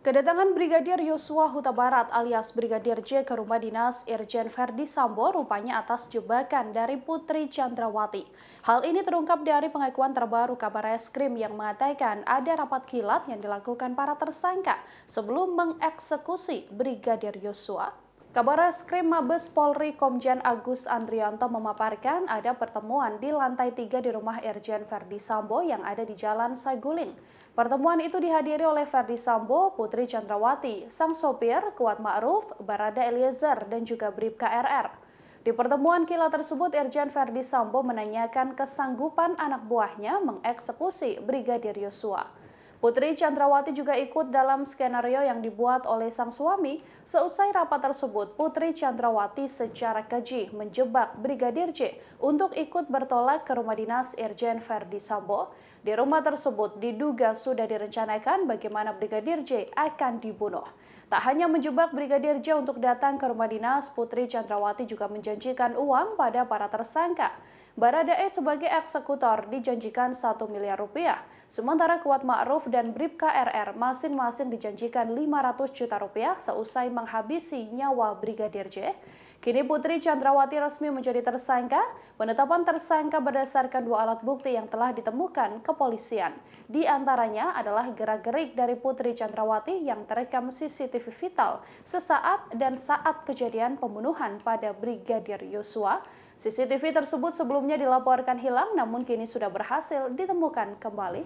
Kedatangan Brigadir Yosua Huta Barat alias Brigadir J ke rumah dinas Irjen Verdi Sambo rupanya atas jebakan dari Putri Chandrawati. Hal ini terungkap dari pengakuan terbaru kabar eskrim yang mengatakan ada rapat kilat yang dilakukan para tersangka sebelum mengeksekusi Brigadir Yosua Kabar Reskrim Mabes Polri Komjen Agus Andrianto memaparkan ada pertemuan di lantai 3 di rumah Irjen Verdi Sambo yang ada di Jalan Saguling. Pertemuan itu dihadiri oleh Verdi Sambo, Putri Chandrawati, sang sopir, Kuat Ma'ruf, Barada Eliezer, dan juga Brib KRR. Di pertemuan kilat tersebut, Irjen Verdi Sambo menanyakan kesanggupan anak buahnya mengeksekusi Brigadir Yosua. Putri Chandrawati juga ikut dalam skenario yang dibuat oleh sang suami. Seusai rapat tersebut, Putri Chandrawati secara keji menjebak Brigadir J untuk ikut bertolak ke rumah dinas Irjen Verdi Sambo. Di rumah tersebut diduga sudah direncanakan bagaimana Brigadir J akan dibunuh. Tak hanya menjebak Brigadir J untuk datang ke rumah dinas, Putri Chandrawati juga menjanjikan uang pada para tersangka. Baradae sebagai eksekutor dijanjikan 1 miliar rupiah, sementara Kuat Ma'ruf dan Brib KRR masing-masing dijanjikan 500 juta rupiah seusai menghabisi nyawa Brigadir J. Kini Putri Chandrawati resmi menjadi tersangka. Penetapan tersangka berdasarkan dua alat bukti yang telah ditemukan kepolisian. Di antaranya adalah gerak-gerik dari Putri Chandrawati yang terekam CCTV vital sesaat dan saat kejadian pembunuhan pada Brigadir Yosua. CCTV tersebut sebelumnya dilaporkan hilang namun kini sudah berhasil ditemukan kembali.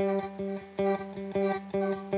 Demikian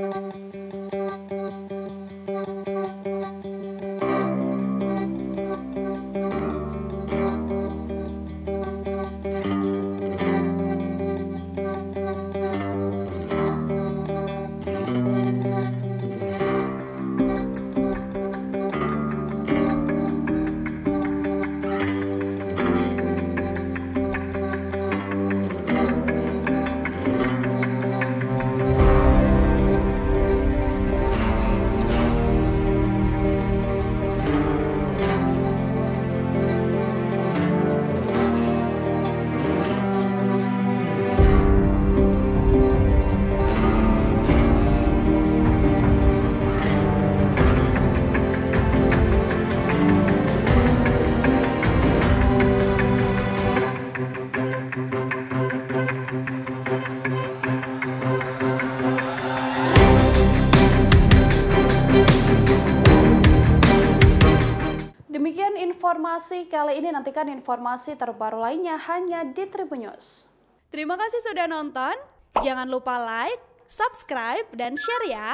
informasi kali ini. Nantikan informasi terbaru lainnya hanya di Tribun News. Terima kasih sudah nonton. Jangan lupa like, subscribe, dan share ya.